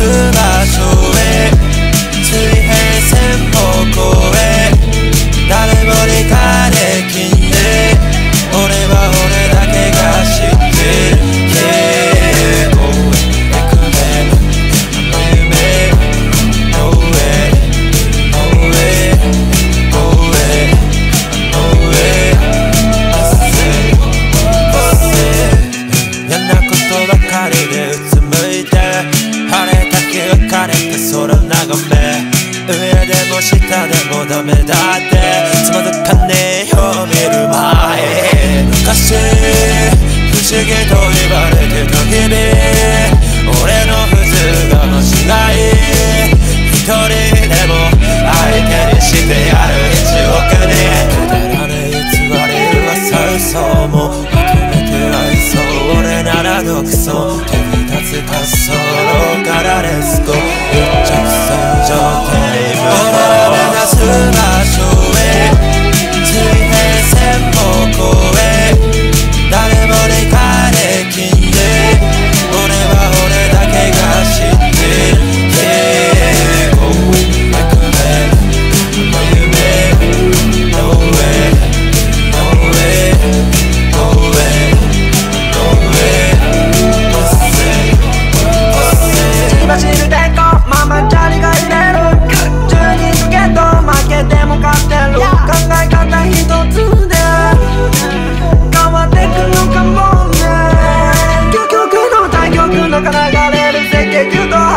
る場所へ水平線を越え誰も理解できんで俺は俺だけが知ってるの夢 Oh, it, oh, it, oh, it, oh, ことばかりでうつむいて晴れ描かれた空眺め。上でも下でもダメだって。つまずかねえよ見る前。昔不思議と言われてた日々。俺の普通がましない一人でも相手にしてやる。一億人くだらねえ偽りはう嘘も。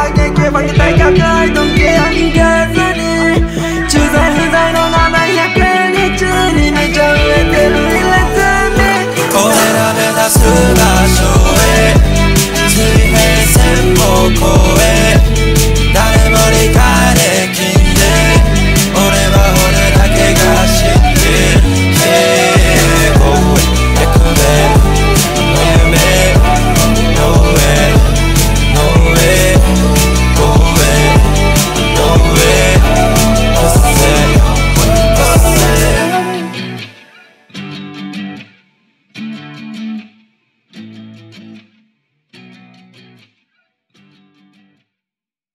I can't give a take a guy don't care I need girls and it 駐在不在の名前100日にめちゃ売れてる Let's make it 俺ら目指す